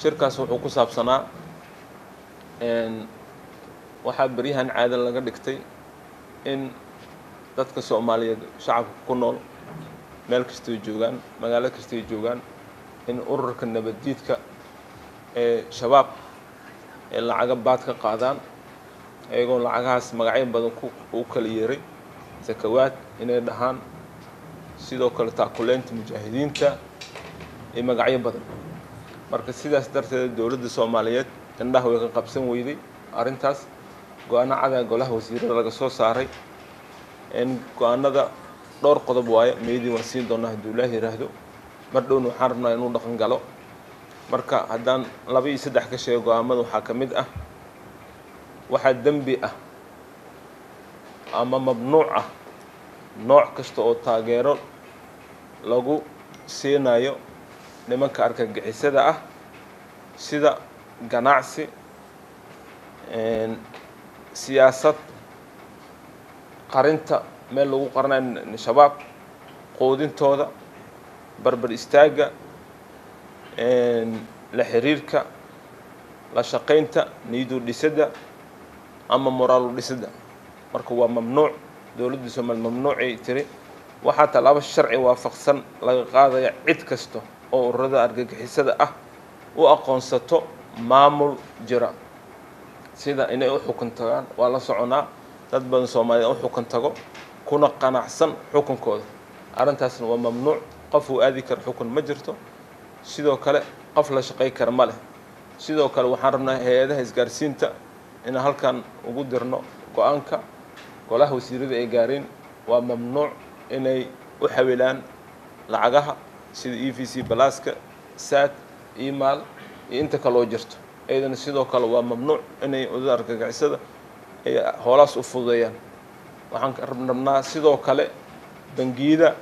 shirkaas wuxuu ku saabsanaa waxaa beryahan caada laga dhigtay in dadka soomaaliyeed shacabka ku nool meel kastay joogaan magaalo kastay joogaan in ururka nabaddiidka ee shabaab ee lacaga baad ka qaadaan iyagoo lacagahaas magacyo badan u kala yeeray sakawaad inay dhahaan sidoo kale taakuleynta mujaahidiinta iyo magacyo badan marka sidaas darteed dowladda soomaaliyeed indhaha way ka qabsan weyday. Arrintaas go'aano cadaa golaha wasiirada laga soo saaray. In go'aanada dhowr qodob waaye meydii waan siin doonaa hadduu ilaah yiraahdo. Mar dhowna waxaan rabnaa inuu dhaqan galo. Marka haddaan laba iyo saddex ka sheego go'aamada waxaa ka mid ah. Waxaa dembi ah ama mamnuuc ah. Nooc kasta oo taageero lagu siinayo nimanka argagixisada ah sida ganacsi siyaasad qarinta meel lagu qaranayo shabaab quudintooda barbar istaagga la xiriirka la shaqaynta niyadu dhisidda ama moraalu dhisidda marka waa mamnuuc dowladda soomaaliya mamnuucay tiri. Waxaa tallaabo sharci waafaqsan laga qaadaya cid kasta oo ururada argagixisada ah u aqoonsato maamul jira. Sida inay u xukun tagaan waa la soconaa dad badan soomaaliya u xukun tago kuna qanacsan xukunkooda. Arrintaasna waa mamnuuc. Qof uu aadi karo xukun ma jirto. Sidoo kale qof la shaqay kara ma leh. Sidoo kale waxaan rabnaa hay'adaha isgaarsiinta inaan halkan ugu dirno go'aanka. Golaha wasiirada ay gaareen waa mamnuuc inay u xawilaan lacagaha sida e v c balaaska saad email iyo inta kaloo jirto. Iyadana sidoo kale waa mamnuuc inay udada argagixisada ay hoolaas u fududeeyaan. Waxaan rabnaa sidoo kale bangiyada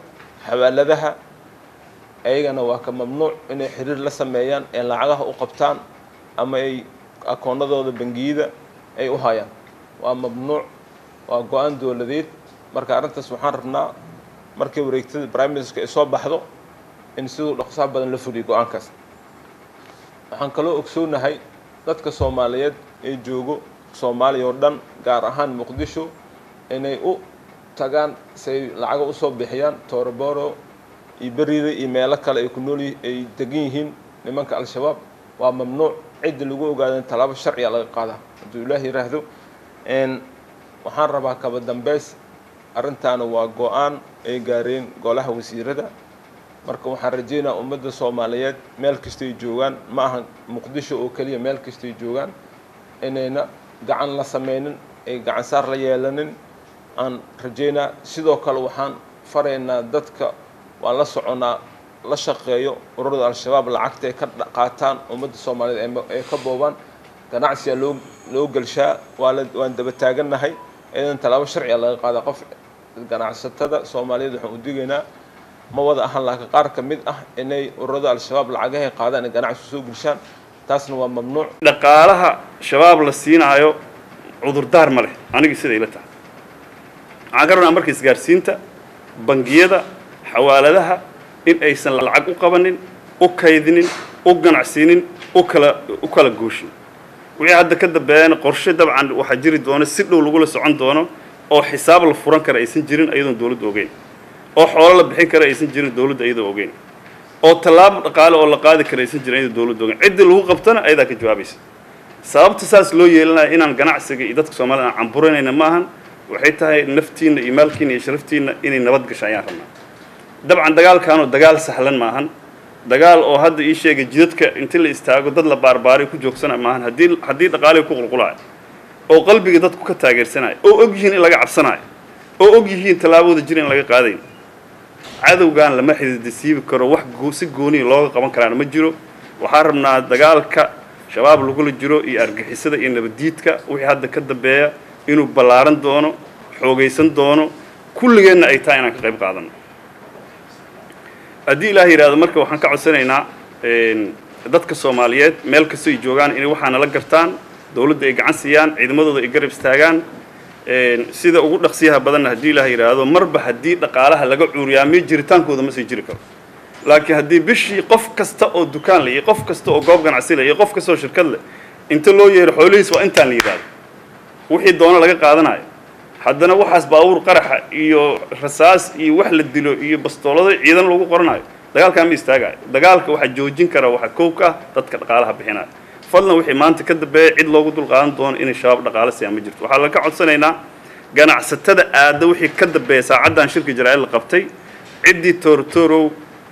xawaaladaha ayagana waa ka mamnuuc inay xiriir la sameeyaan ee lacagaha u qabtaan ama ay akoonadooda bangiyada ay u hayaan. Waa mamnuuc waa go'aan dowladeed. Marka arrintaas waxaan rabnaa markii wareegtada ministerka ay soo baxdo in siduu dhaqsaha badan la fuliyo go'aankaas. Waxaan kaloo ogsoonahay dadka soomaaliyeed ee joogo soomaaliya oo dhan gaar ahaan muqdisho inay u tagaan say lacaga u soo bixiyaan tooroboro iyo berida iyo meelo kale ay ku nool ay degan yihiin nimanka al-shabaab. Waa mamnuuc cidda lagu ogaada in tallaabo sharciga laga qaadaa. Hadduu ilaah yiraahdo waxaan rabaa kaba dambeys arrintaana waa go'aan ay gaareen golaha wasiirada marka waxaan rajeynaa ummadda soomaaliyeed meel kastay joogaan ma aha muqdisho oo keliya meel kastay joogaan inayna gacan la sameynin ay gacan saar la yeelanin. Aan rajeynaa sidoo kale waxaan faraynaa dadka waan la soconaa la shaqeeyo ururada al-shabaab lacagta ay ka qaataan ummadda soomaaliyeed ay ka boobaan. Ganacsiga loo loo gelshaa waa la waan daba taagannahay. Idan tallaabo sharciga laga qaada. Qof ganacsatada soomaaliyeed waxaan u digaynaa ma wada ahan laakiin qaar ka mid ah inay ururada al-shabaab lacagahay qaadaan ganacsi soo gelshaan taasna waa mamnuuc. Dhaqaalaha shabaab la siinaayo cudurdaar ma leh anigii sida ila tahay. Waxaan ka marka isgaarsiinta bangiyada xawaaladaha in aysan lacag u qabanin u kaydinin u ganacsiinin u kala u kala guushin. Wixii hadda ka dambeeyana qorshe dabcan waxaa jiri doono si dhow lagula socon doono oo xisaab la furan kara aysan jirin iyadoon dowladda ogeyn oo xoolo la bixin kara aysan jirin dowladda iyadoo ogeyn. oo tallaabo dhaqaale oo la qaadi kara aysan jirin iyadoo dowladda ogeyn. Ciddii lagu qabtana ayadaa ka jawaabaysa sababta saas loo yeelanaya inaan ganacsiga iyo dadka soomaalida aan camburinayna maahan waxay tahay naftiinna iyo maalkiina iyo sharaftiinna inay nabad gasho ayaan rabnaa. Dabcan dagaalkaanoo dagaal sahlan maahan dagaal oo hadda ii sheegay jidadka inti la istaago dad la baarbaaray ku joogsana maahan haddii haddii dhaqaaliga ku qulqulaayo oo qalbiga dadku ka taageersanayo oo og yihiin in laga cabsanayo oo og yihiin tallaabooda jira in laga qaadayn cadowgan lama xididisiibi karo wax si gooniya looga qaban karaana ma jiro. Waxaan rabnaa dagaalka shabaab lagula jiro iyo argixisada iyo nabaddiidka wixii hadda ka dambeeya inuu ballaaran doono xoogaysan doono kulligeenna ay tahay inaan ka qayb qaadano haddii ilaah yidhahdo marka waxaan ka codsanaynaa dadka soomaaliyeed meel kastoo ay joogaan inay waxaana la gartaan dowladda ay gacan siiyaan ciidamadooda ay garab istaagaan sida ugu dhaqsiyaha badanna haddii ilaah yidhaahdo marba haddii dhaqaalaha laga cuuriyaamiyo jiritaankooda ma sii jiri karo. Laakiin haddii bishii qof kasta oo dukaan leh iyo qof kasta oo goob ganacsi leh iyo qof kasta oo shirkad leh inta loo yeero xoolihiis waa intaan la yidhaahdo wixii doono laga qaadanayo haddana waxaas baabuur qaraxa iyo rasaas iyo wax la dilo iyo bastoolado ciidan lagu qoranayo. Dagaalkaa ma istaagayo dagaalka waxaa joojin kara waxaa kow ka ah dadka dhaqaalaha bixinaya fadlan wixii maanta ka dambeeya cid loogu dulqaadan doono inay shabaab dhaqaale siiyaan ma jirto. Waxaa laga codsanaynaa ganacsatada aada wixii ka dambeeya saacaddan shirka jaraa'id la qabtay. Ciddii toortoorow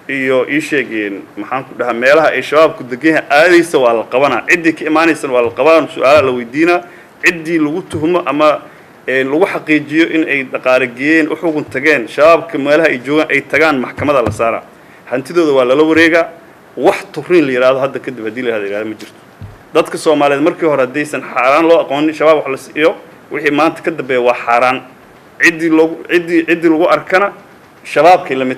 iyo ii sheegeen maxaan ku dhahaa meelaha ay shabaabku degan yahay aadaysa waa la qabanaa. Ciddii ka imaanaysana waa la qabanaa su'aalaha la weydiinaa. Ciddii lagu tuhmo ama lagu xaqiijiyo in ay dhaqaale geeyeen u xugun tageen shabaabka meelaha ay joogaan ay tagaan maxkamada la saaraa. Hantidooda waa lala wareegaa. Wax turiin la yidhahdo hadda kadib haddii la yihahdo yihahdo ma jirto dadka soomaaliyeed markii hore haddaysan xaaraan loo aqoonin shabaab wax la siiyo wixii maanta ka dambeeya waa xaaraan. Ciddii loogu ciddii ciddii lagu arkana shabaabkay la mid